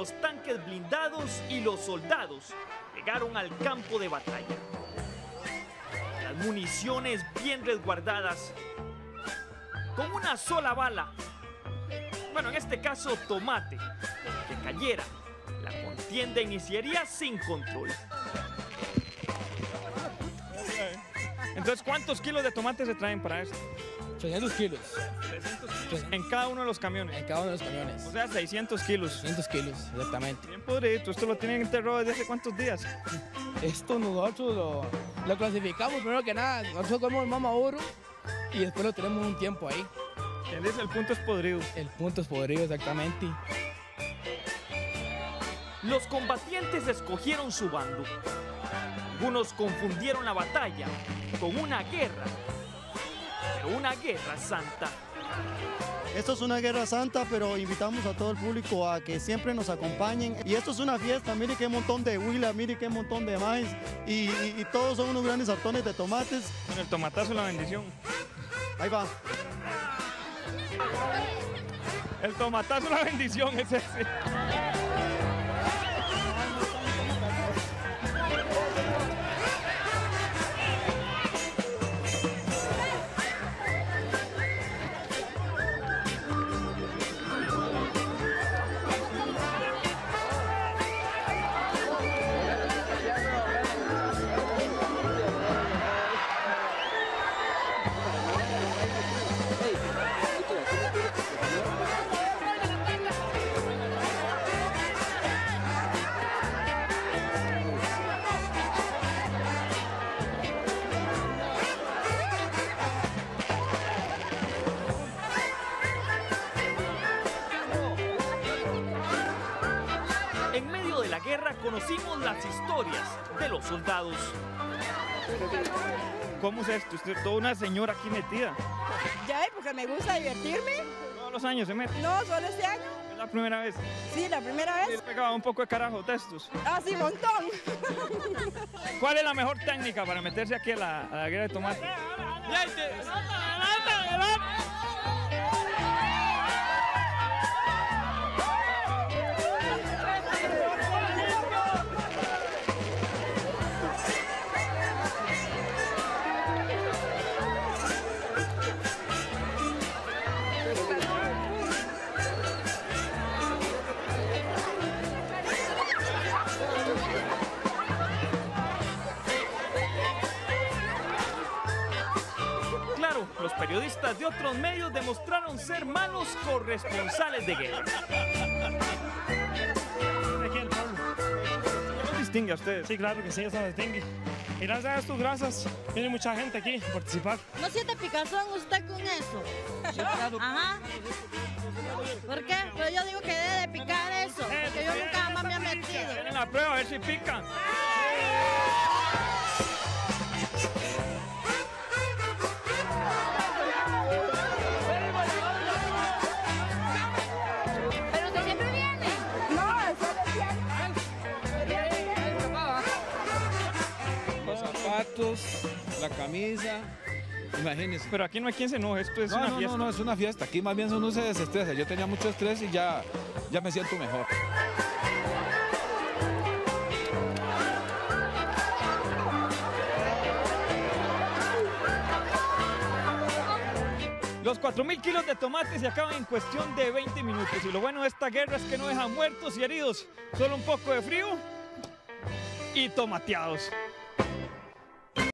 los tanques blindados y los soldados llegaron al campo de batalla. Las municiones bien resguardadas, con una sola bala, bueno, en este caso tomate, que cayera, la contienda iniciaría sin control. Entonces, ¿cuántos kilos de tomate se traen para esto? 300 kilos 300 kilos en cada uno de los camiones. en cada uno de los camiones. O sea, 600 kilos. 600 kilos, exactamente. Bien podrido, esto lo tienen enterrado desde hace cuántos días. Esto nosotros lo, lo clasificamos primero que nada. Nosotros comemos el mama oro y después lo tenemos un tiempo ahí. ¿Entiendes? El punto es podrido. El punto es podrido, exactamente. Los combatientes escogieron su bando. Algunos confundieron la batalla con una guerra, una guerra santa. Esto es una guerra santa, pero invitamos a todo el público a que siempre nos acompañen. Y esto es una fiesta, mire qué montón de huila, mire qué montón de maíz. Y, y- y todos son unos grandes sartones de tomates. Con el tomatazo la bendición. Ahí va. El tomatazo la bendición es ese. La guerra conocimos las historias de los soldados. ¿Cómo es esto? Usted toda una señora aquí metida. Ya, porque me gusta divertirme. Todos los años se mete. No, solo este año. Es la primera vez. Sí, la primera Le vez. pegaba un poco de carajo textos. Ah, sí, montón. ¿Cuál es la mejor técnica para meterse aquí a la, a la guerra de tomate? Claro, los periodistas de otros medios demostraron ser malos corresponsales de guerra. ¿Qué los distingue a ustedes? Sí, claro que sí, eso nos distingue. Y gracias a esto, gracias, viene mucha gente aquí a participar. ¿No siente picazón usted con eso? Ajá. ¿Por qué? Pero yo digo que debe de picar eso, porque yo nunca jamás me he metido. Tienen la prueba, a ver si pican. Pero zapatos, la camisa, imagínense. Pero aquí no hay quien se enoje, esto es No, una no, fiesta. no, no, es una fiesta. Aquí más bien uno se desestresa. Yo tenía mucho estrés y ya, ya me siento mejor. Los 4.000 kilos de tomate se acaban en cuestión de 20 minutos. Y lo bueno de esta guerra es que no dejan muertos y heridos, solo un poco de frío y tomateados.